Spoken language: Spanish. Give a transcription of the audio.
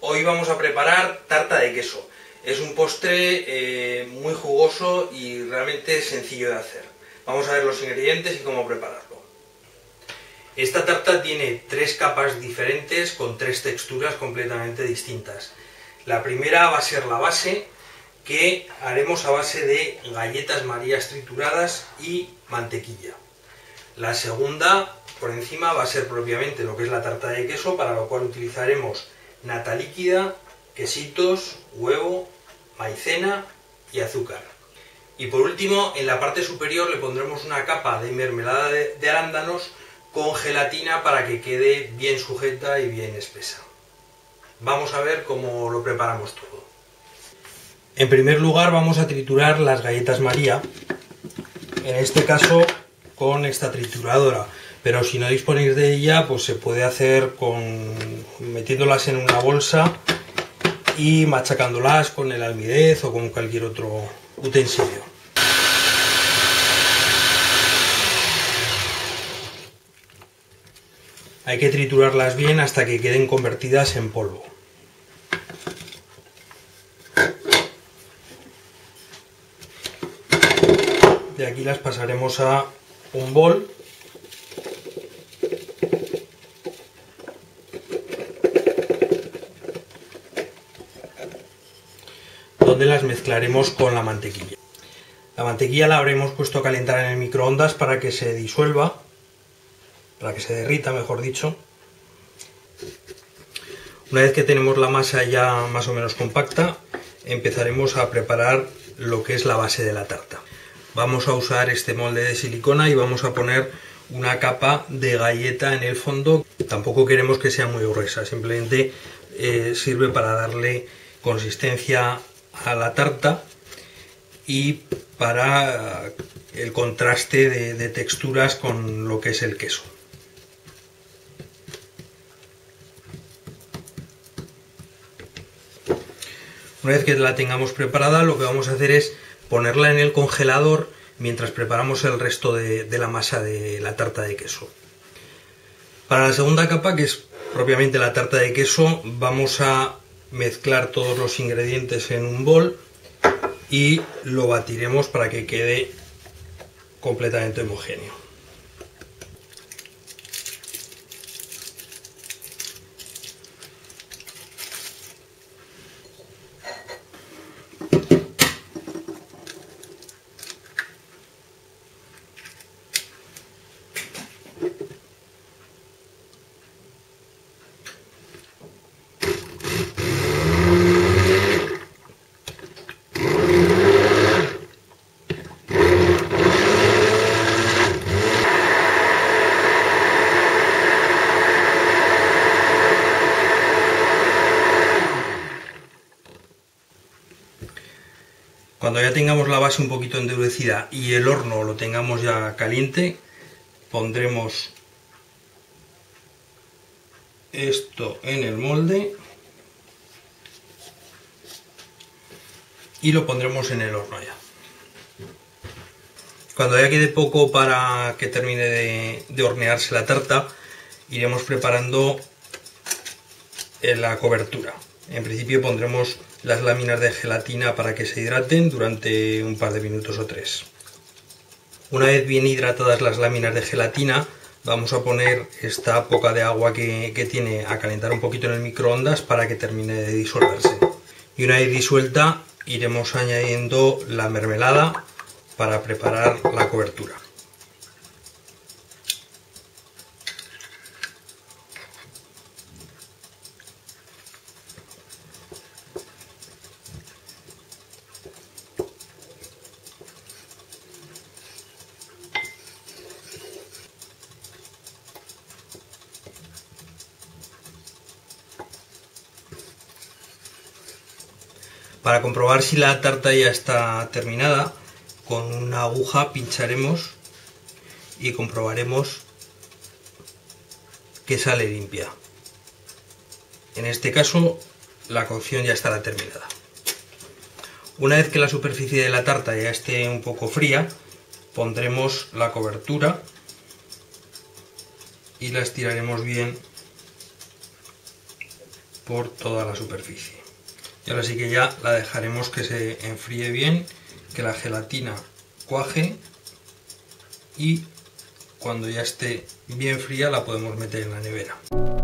hoy vamos a preparar tarta de queso. Es un postre eh, muy jugoso y realmente sencillo de hacer. Vamos a ver los ingredientes y cómo prepararlo. Esta tarta tiene tres capas diferentes con tres texturas completamente distintas. La primera va a ser la base, que haremos a base de galletas marías trituradas y mantequilla. La segunda, por encima, va a ser propiamente lo que es la tarta de queso, para lo cual utilizaremos nata líquida, quesitos, huevo, maicena y azúcar. Y por último, en la parte superior le pondremos una capa de mermelada de, de arándanos con gelatina para que quede bien sujeta y bien espesa. Vamos a ver cómo lo preparamos todo. En primer lugar vamos a triturar las galletas María, en este caso con esta trituradora, pero si no disponéis de ella pues se puede hacer con metiéndolas en una bolsa y machacándolas con el almidez o con cualquier otro utensilio. Hay que triturarlas bien hasta que queden convertidas en polvo. De aquí las pasaremos a un bol donde las mezclaremos con la mantequilla. La mantequilla la habremos puesto a calentar en el microondas para que se disuelva, para que se derrita, mejor dicho. Una vez que tenemos la masa ya más o menos compacta, empezaremos a preparar lo que es la base de la tarta. Vamos a usar este molde de silicona y vamos a poner una capa de galleta en el fondo. Tampoco queremos que sea muy gruesa, simplemente eh, sirve para darle consistencia a la tarta y para el contraste de, de texturas con lo que es el queso. Una vez que la tengamos preparada, lo que vamos a hacer es ponerla en el congelador mientras preparamos el resto de, la masa de la tarta de queso. Para la segunda capa, que es propiamente la tarta de queso, vamos a mezclar todos los ingredientes en un bol y lo batiremos para que quede completamente homogéneo. Cuando ya tengamos la base un poquito endurecida y el horno lo tengamos ya caliente, pondremos esto en el molde y lo pondremos en el horno ya. Cuando ya quede poco para que termine de, de hornearse la tarta, iremos preparando la cobertura. En principio pondremos las láminas de gelatina para que se hidraten durante un par de minutos o tres. Una vez bien hidratadas las láminas de gelatina, vamos a poner esta poca de agua que, que tiene a calentar un poquito en el microondas para que termine de disolverse. Y una vez disuelta, iremos añadiendo la mermelada para preparar la cobertura. Para comprobar si la tarta ya está terminada, con una aguja pincharemos y comprobaremos que sale limpia. En este caso, la cocción ya estará terminada. Una vez que la superficie de la tarta ya esté un poco fría, pondremos la cobertura y la estiraremos bien por toda la superficie. Y ahora sí que ya la dejaremos que se enfríe bien, que la gelatina cuaje y cuando ya esté bien fría la podemos meter en la nevera.